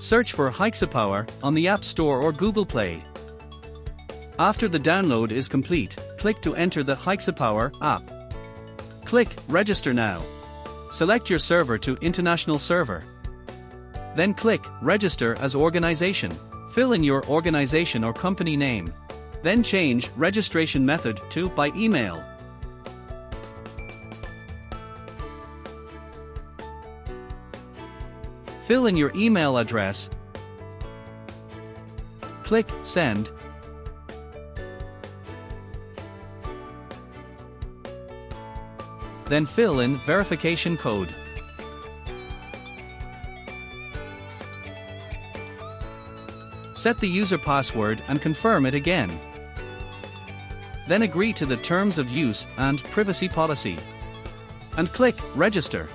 Search for HYXiPOWER on the App Store or Google Play. After the download is complete, click to enter the HYXiPOWER app. Click Register Now. Select your server to International Server. Then click Register as Organization. Fill in your organization or company name. Then change registration method to by email. Fill in your email address. Click Send. Then fill in verification code. Set the user password and confirm it again. Then agree to the terms of use and privacy policy. And click Register.